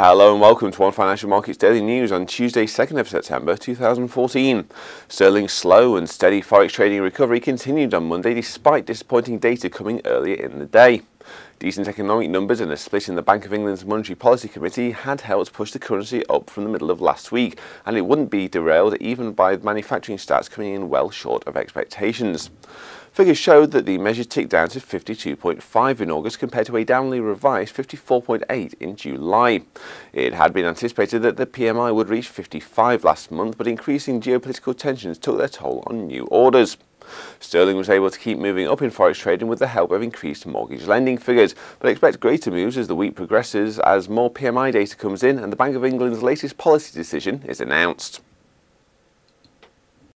Hello and welcome to One Financial Markets Daily News on Tuesday, 2nd of September 2014. Sterling's slow and steady forex trading recovery continued on Monday despite disappointing data coming earlier in the day. Decent economic numbers and a split in the Bank of England's Monetary Policy Committee had helped push the currency up from the middle of last week, and it wouldn't be derailed even by manufacturing stats coming in well short of expectations. Figures showed that the measure ticked down to 52.5 in August compared to a downly revised 54.8 in July. It had been anticipated that the PMI would reach 55 last month, but increasing geopolitical tensions took their toll on new orders. Sterling was able to keep moving up in forex trading with the help of increased mortgage lending figures, but expect greater moves as the week progresses as more PMI data comes in and the Bank of England's latest policy decision is announced.